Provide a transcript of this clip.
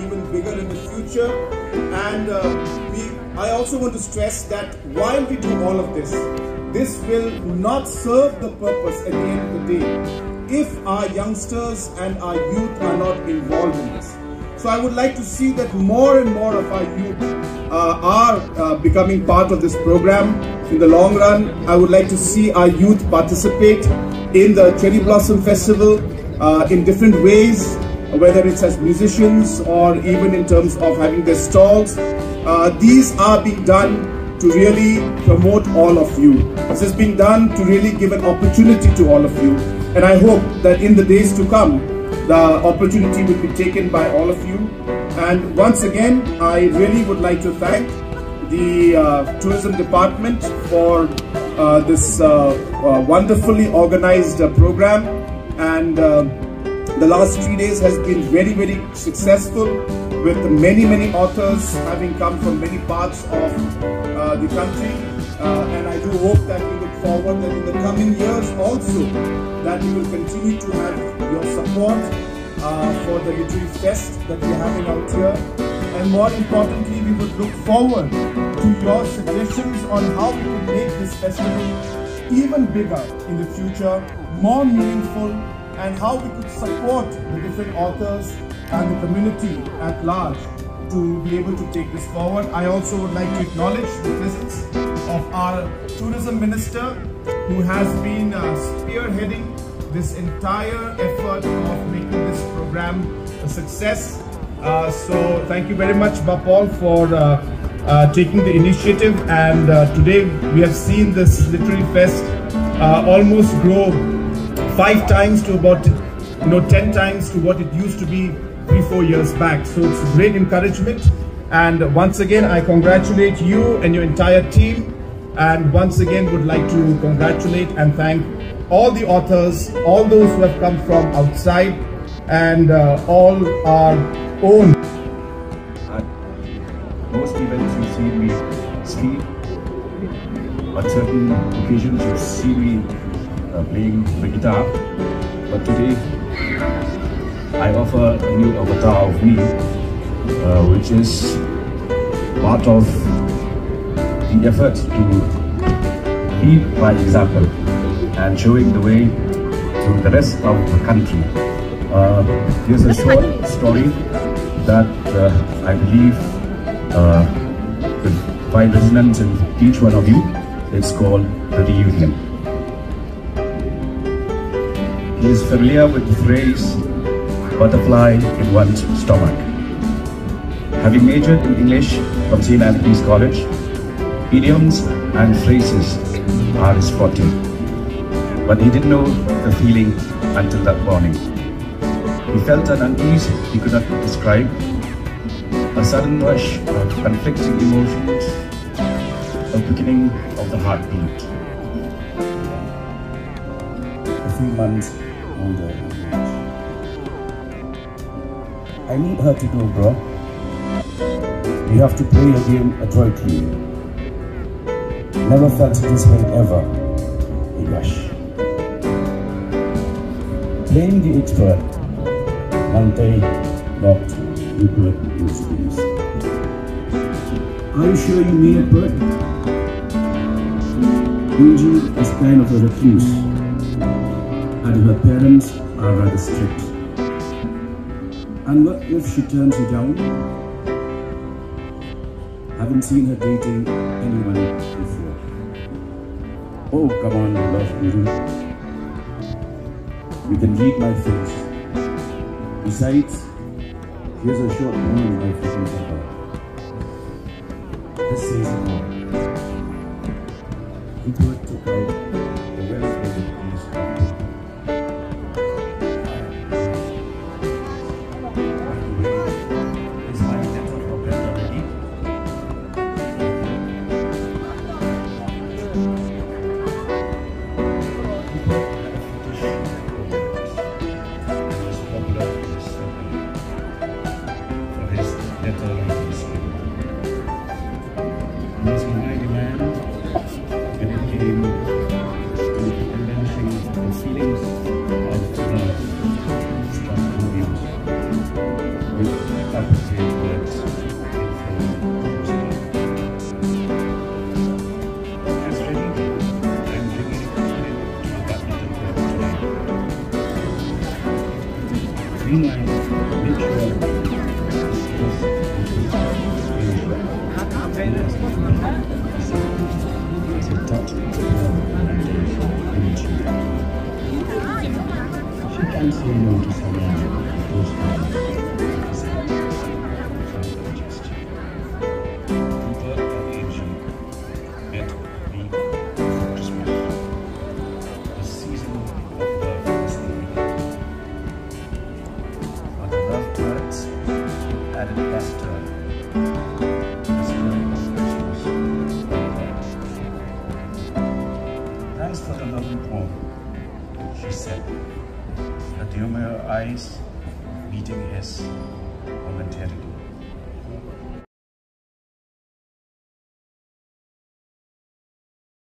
even bigger in the future. And uh, we, I also want to stress that while we do all of this, this will not serve the purpose at the end of the day if our youngsters and our youth are not involved in this. So I would like to see that more and more of our youth uh, are uh, becoming part of this program. In the long run, I would like to see our youth participate in the Cherry Blossom Festival uh, in different ways, whether it's as musicians or even in terms of having their stalls. Uh, these are being done to really promote all of you. This is being done to really give an opportunity to all of you. And I hope that in the days to come, the opportunity will be taken by all of you. And once again, I really would like to thank the uh, tourism department for uh, this uh, uh wonderfully organized uh, program. And the last three days has been very, very successful with many, many authors having come from many parts of the country. and I do hope that we look forward that in the coming years also that we will continue to have your support uh, for the literary fest that we're having out here. And more importantly, we would look forward to your suggestions on how we can make this festival even bigger in the future, more meaningful, and how we could support the different authors and the community at large to be able to take this forward. I also would like to acknowledge the presence of our tourism minister who has been uh, spearheading this entire effort of making this program a success. Uh, so thank you very much Bapal for uh, uh, taking the initiative and uh, today we have seen this literary fest uh, almost grow five times to about you know 10 times to what it used to be three four years back. So it's great encouragement. And once again I congratulate you and your entire team. And once again would like to congratulate and thank all the authors, all those who have come from outside and uh, all our own. At most events you see me speak, at certain occasions you see me uh, playing the guitar, but today I offer a new avatar of me, uh, which is part of the effort to lead by example and showing the way to the rest of the country. Uh, here's a short story that uh, I believe uh, could find resonance in each one of you. It's called The Reunion. He is familiar with the phrase, butterfly in one's stomach. Having majored in English from St. Anthony's College, idioms and phrases are his forte but he didn't know the feeling until that morning. He felt an unease he could not describe, a sudden rush of conflicting emotions, a quickening of the heartbeat. A few months older. I need her to know, bro. You have to play your game adroitly. Never felt this way ever. Rushed. Playing the expert, Monte knocked Rupert in his Are you sure you mean it, Bert? Eugene is kind of a recluse, and her parents are rather strict. And what if she turns you down? Haven't seen her dating anyone before. Oh, come on, love, Guru. You can read my face. Besides, here's a short poem I've written for her. This says it all. Rupert took She can't